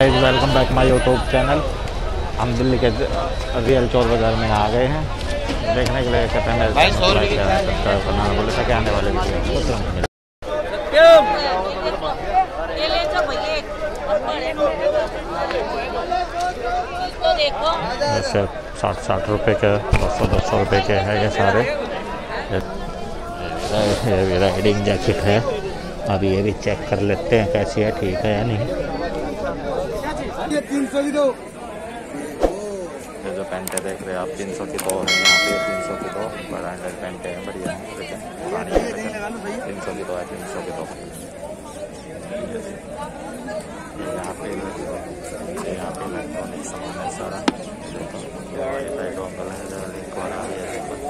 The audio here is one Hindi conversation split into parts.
Welcome back my YouTube channel हम दिल्ली के रियल चोर बाज़ार में आ गए हैं। देखने के लिए कहते हैं रुपये सब्सक्राइब करना। बोले आने वाले वीडियो को तुरंत मिले ये ले जाओ भैया एक बड़े इसको देखो। जैसे साठ साठ रुपए के दो सौ दो सौ रुपये के हैं ये सारे। ये ये भी राइडिंग जैकेट है। अभी ये भी चेक कर लेते हैं कैसी है ठीक है या नहीं। तीन सौ की दो। ये जो पैंटे देख रहे हैं आप तीन सौ की दो है यहाँ पे तीन सौ की दो ब्रांडेड पैंटे हैं बढ़िया है है तीन सौ की दो है तीन सौ की दो। यहाँ पे यहाँ पे इलेक्ट्रॉनिक सामान है सारा। देखो ये डोंगल है है ये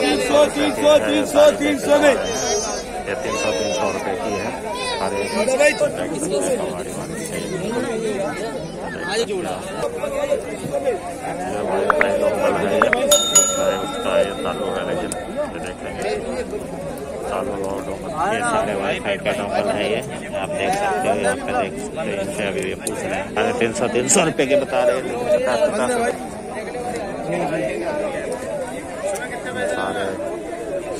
तीन सौ तीन सौ तीन सौ तीन सौ में। ये तीन सौ तीन सौ रुपए की है। हर है है। उसका ये चालू है लेकिन देखेंगे। चालू वाईफाई का डोंगल है। ये आप देख सकते हो यहाँ पे देख सकते हो इनसे अभी पूछ रहे हैं। साढ़े तीन सौ तीन सौ रुपये के बता रहे हैं। पचास पचास रुपये ये सारे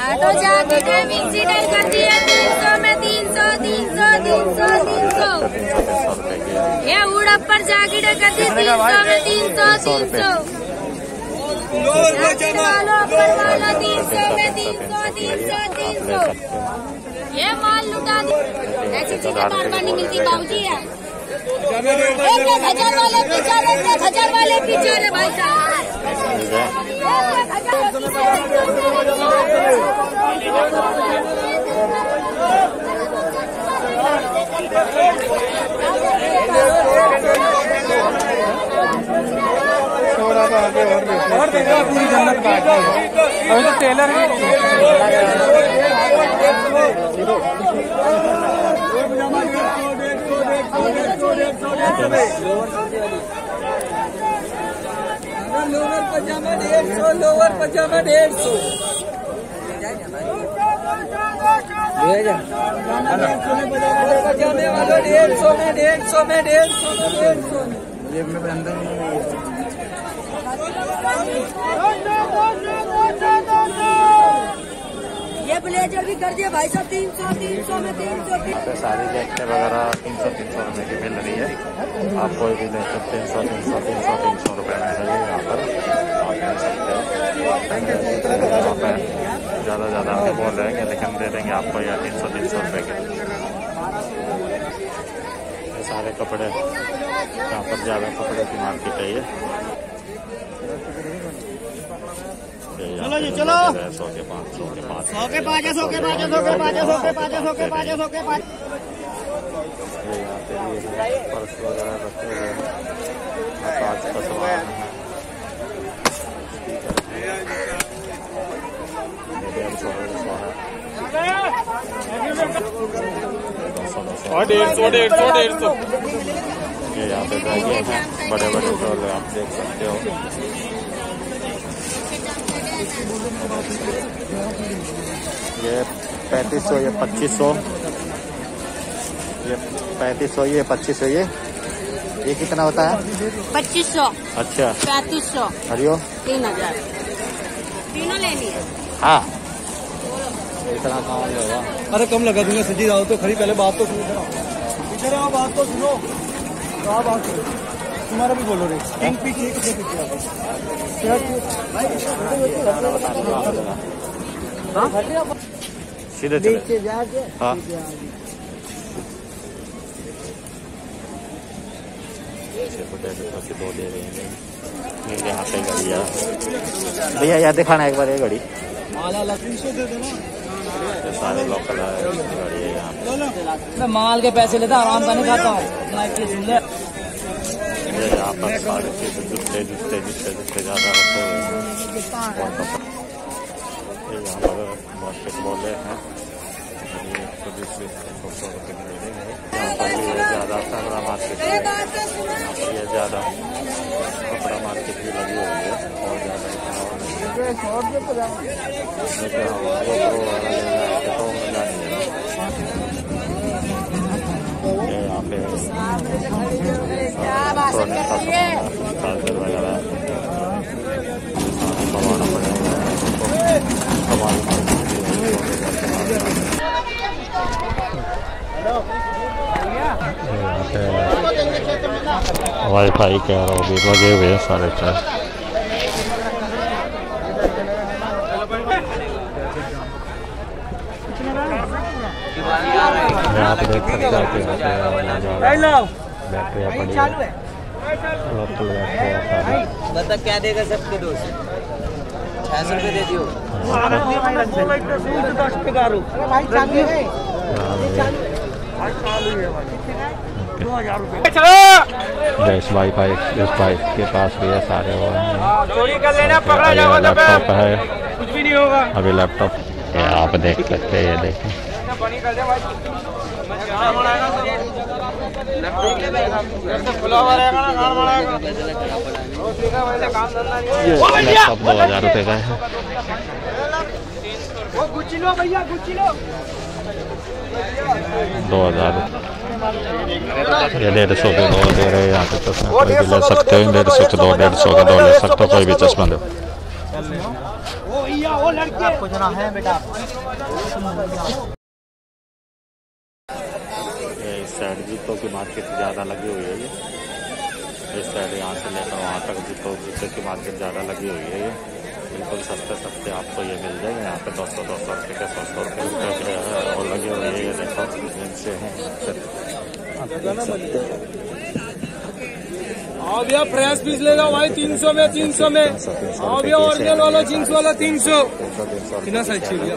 ऑटो जाके मिक्सी डल कर दिया तीन सौ में तीन सौ तीन सौ तीन सौ तीन सौ है ये उड़प पर जाके कर दी तीन सौ में तीन सौ तीन सौ तीन सौ में तीन सौ तीन सौ तीन सौ हो ये माल लुटा दी ऐसी चीज़ें बार बार नहीं मिलती बाबूजी यार एक हज़ार वाले पीछे एक हज़ार वाले पीछे भाई साहब ठीक है थोड़ा सा आगे और और देखो पूरी जन्नत बाकी है अभी तो टेलर है डेढ़ सौ लोअर पजामा डेढ़ सौ पजामे वाला डेढ़ सौ में डेढ़ सौ में डेढ़ सौ में डेढ़ सौ में ब्लेजर भी कर दिया भाई साहब, तीन सौ तीन सौ में, तीन सौ पे सारी जैकेटें वगैरह तीन सौ तीन सौ रुपये की मिल रही है। आप कोई भी सकते तीन सौ तीन सौ तीन सौ तीन सौ रुपये में है यहाँ पर। ज़्यादा ज़्यादा हम बोल रहे हैं लेकिन दे देंगे आपको यह तीन सौ तीन सौ रुपये के। सारे कपड़े, यहाँ पर ज़्यादा कपड़े की मार्केट है ये। चलो जी चलो। सौ के पाँच सौ के पाँच सौ के पाँच सौ के पाँच सौ के पाँच सौ के पाँच। सौ के पाँच सौ के पाँच पर्स वगैरह रखे हुए हैं मसाज का सामान है ये डेढ़ सौ डेढ़ सौ डेढ़ सौ यहाँ पे बैगे हैं बड़े बड़े टोले आप देख सकते हो। ये पैंतीस सौ ये पच्चीस सौ। ये पैंतीस सौ ये पच्चीस सौ ये। ये कितना होता है? पच्चीस सौ। अच्छा। पैंतीस सौ। हरिओ तीन हज़ार। तीनों लेनी है। हाँ। इतना कहाँ होगा। अरे कम लगा दूँगा सजी राव तो खरी पहले बात तो सुनो। इधर आओ बात तो सुनो। तुम्हारा भी बोलो रे। किंग पी केक दे दीजिए आप। सीधे चले। जाके हाँ। यहाँ भैया याद दिखाना एक बार ये घड़ी माला लकड़ी से दे देना। सारे लोकल है घड़ी है यहाँ। मैं माल के पैसे लेता आराम से नहीं खाता। हूँ ये यहाँ पर सारे चीज़ जूते जूते जूते जूते ज़्यादा रखे हुए हैं यहाँ पर हैं सौ रुपये की है यहाँ पर मार्केट है ये ज़्यादा कपड़ा मार्केट भी लगी हुई है और ज़्यादा है हाँ, है, है यहाँ पे सोने का सामान चार्जर वगैरह सामान पड़ेगा सामान वाईफाई के और भी लगे हुए हैं सारे चार यहाँ पे देख सकते हैं बैटरियाँ पड़ी है। लोकल बैटरियाँ सारी बता क्या देगा सबके दोस्त? छह सौ रुपये दे दियो। इस वाईफाई इस बाइक के पास भी है सारे वो चोरी कर लेना पकड़ा जाओ तो लैपटॉप है। कुछ भी नहीं होगा। अभी लैपटॉप आप देख सकते हैं ये देखें। लैपटॉप दो हज़ार रुपये का है। दो हज़ार ये डेढ़ सौ के दो दे रहे हैं यहाँ पे चश्मे कोई भी ले सकते हैं डेढ़ सौ के दो डेढ़ सौ के दो ले सकते हो कोई भी चश्मा दो ये इस साइड जूतों की मार्केट ज़्यादा लगी हुई है ये। इस साइड यहाँ से लेकर वहाँ तक जूतों जूते की मार्केट ज़्यादा लगी हुई है ये। बिल्कुल सस्ते सस्ते आपको ये मिल जाएँगे। यहाँ पे दो सौ दो सौ रुपये के सौ सौ रुपये के और लगी हुई है ये देखो जिनसे हैं आओ भैया फ्रेश पीस लेगा भाई तीन सौ में तीन सौ में। आओ भैया ओरिजिनल वाला जींस वाला तीन सौ। तीन सौ कितना साइज़ चाहिए भैया?